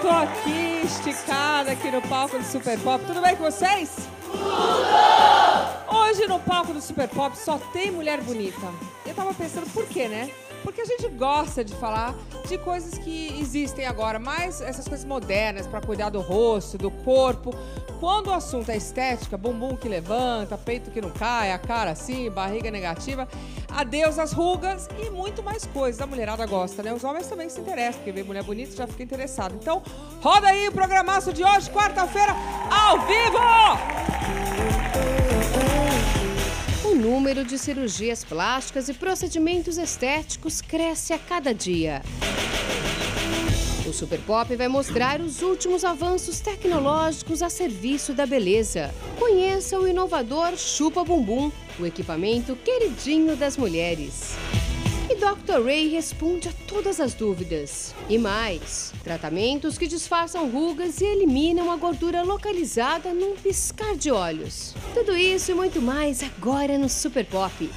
tô aqui, esticada aqui no palco do Super Pop. Tudo bem com vocês? Tudo! Hoje no palco do Super Pop só tem mulher bonita. Eu tava pensando por quê, né? Porque a gente gosta de falar de coisas que existem agora, mais essas coisas modernas para cuidar do rosto, do corpo. Quando o assunto é estética, bumbum que levanta, peito que não cai, a cara assim, barriga negativa, adeus as rugas e muito mais coisas. A mulherada gosta, né? Os homens também se interessam, porque vê mulher bonita já fica interessado. Então, roda aí o programaço de hoje, quarta-feira, ao vivo! Número de cirurgias plásticas e procedimentos estéticos cresce a cada dia. O Super Pop vai mostrar os últimos avanços tecnológicos a serviço da beleza. Conheça o inovador Chupa Bumbum, o equipamento queridinho das mulheres. Dr. Ray responde a todas as dúvidas. E mais, tratamentos que disfarçam rugas e eliminam a gordura localizada num piscar de olhos. Tudo isso e muito mais agora no Super Pop.